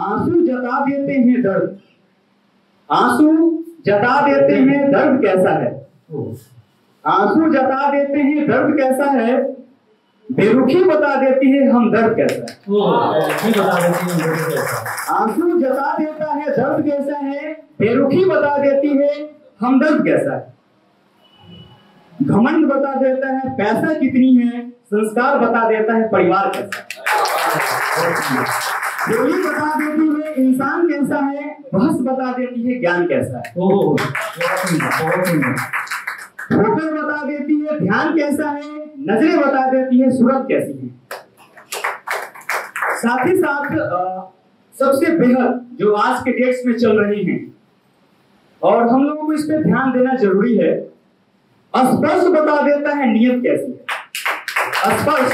आँसू जता देते हैं दर्द। आँसू जता देते हैं दर्द कैसा है? आँसू जता देते हैं दर्द कैसा है? बेरुखी बता देती है हम दर्द कैसा है। आँसू जता देता है दर्द कैसा है? बेरुखी बता देती है हम दर्द कैसा है। घमंड बता देता है पैसा कितनी है संस्कार बता देता है परिवार कैसा है। बोली बता देती है इंसान कैसा है बहस बता देती है ज्ञान कैसा है। ठोकर बता देती है ध्यान कैसा है नज़रें बता देती है सूरत कैसी है। साथ ही साथ सबसे बेहद जो आज के डेट्स में चल रही हैं और हम लोगों को इस पे ध्यान देना ज़रूरी है स्पर्श बता देता है नियत कैसी है। स्पर्श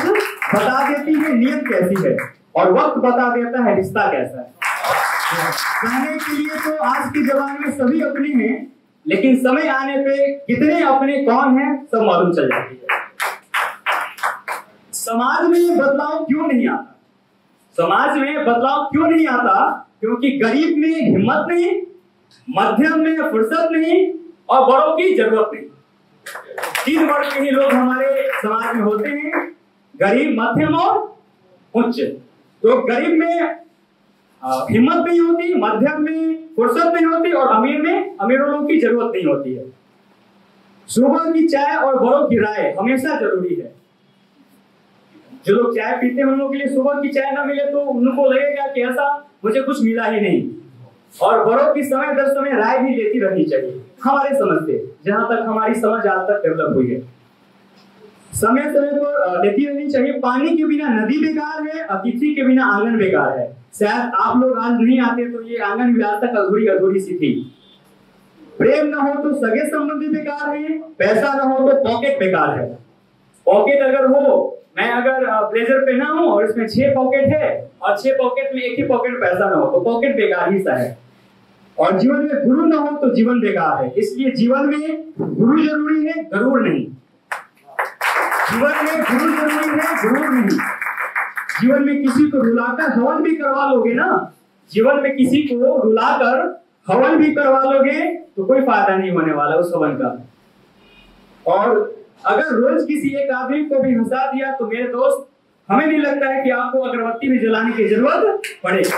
बता देती है नियत कैसी है और वक्त बता देता है रिश्ता कैसा है। कहने के लिए तो आज के जमाने में सभी अपने हैं, लेकिन समय आने पे कितने अपने कौन हैं, सब मालूम चल जाती है। समाज में बदलाव क्यों नहीं आता? समाज में बदलाव क्यों नहीं आता? क्योंकि गरीब में हिम्मत नहीं, मध्यम में फुर्सत नहीं और बड़ों की ज़रूरत नहीं। तीन वर्ग के ही लोग हमारे समाज में होते हैं। गरीब, मध्यम और उच्च। तो गरीब में हिम्मत नहीं होती, मध्यम में फुर्सत नहीं होती और अमीर में अमीरों लोगों की ज़रूरत नहीं होती है। सुबह की चाय और बड़ों की राय हमेशा ज़रूरी है। जो लोग चाय पीते हैं, उन लोगों के लिए सुबह की चाय ना मिले तो उनको लगेगा कि ऐसा मुझे कुछ मिला ही नहीं। और बड़ों की समय दर समय राय भी लेती रहनी चाहिए। हमारे समझ से, जहाँ तक हमारी समझ आज तक डेवलप हुई है। समय समय पर लेती रहनी चाहिए। पानी के बिना नदी बेकार है, अतिथि के बिना आँगन बेकार है। शायद आप लोग आज नहीं आते तो ये आँगन आज तक अधूरी अधूरी सी थी। प्रेम न हो तो सगे संबंधी बेकार है, पैसा न हो तो पॉकेट बेकार है। पॉकेट अगर हो, मैं अगर ब्लेजर पहना हूँ और इसमें छह पॉकेट है और छह पॉकेट में एक ही पॉकेट पैसा ना हो तो पॉकेट बेकार ही सा है। और जीवन में गुरु ना हो तो जीवन बेकार है। इसलिए जीवन में गुरु ज़रूरी है, गरूर नहीं। जीवन में गुरु ज़रूरी है, गरूर नहीं। जीवन में किसी को रुलाकर हवन भी करवा लोगे ना, जीवन में किसी को रुलाकर हवन भी करवा लोगे तो कोई फ़ायदा नहीं होने वाला उस हवन का। और अगर रोज किसी एक आदमी को भी हंसा दिया तो मेरे दोस्त, हमें नहीं लगता है कि आपको अगरबत्ती भी जलाने की ज़रूरत पड़ेगी।